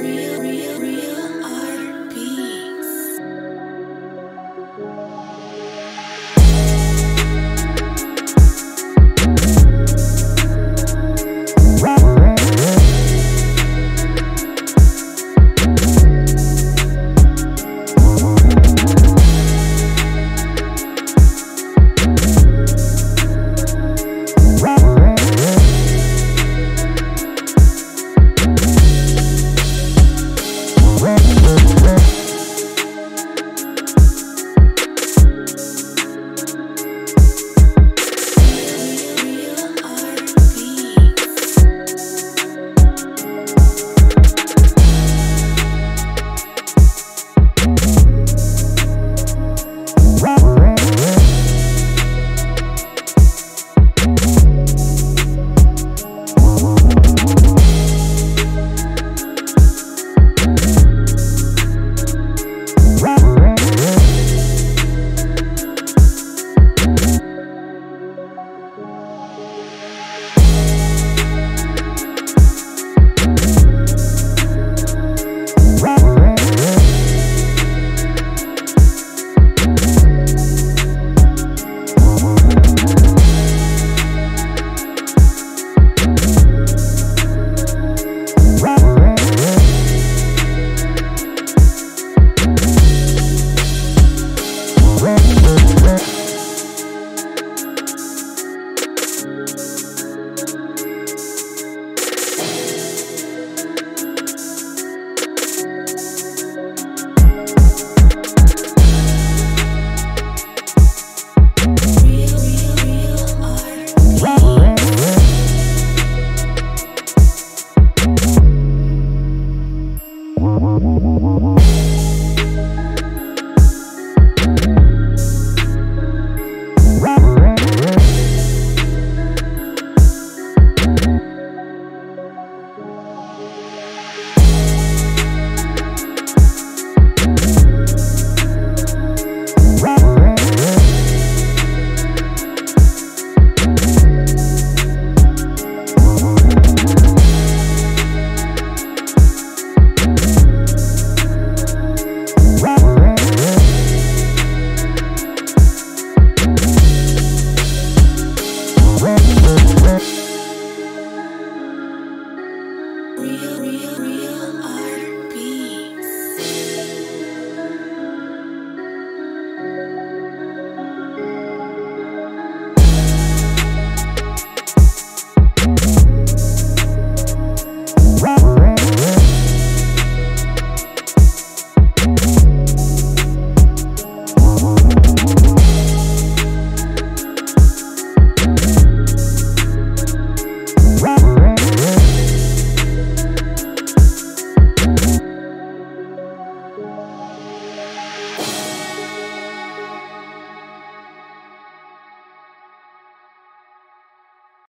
real, real, real, real.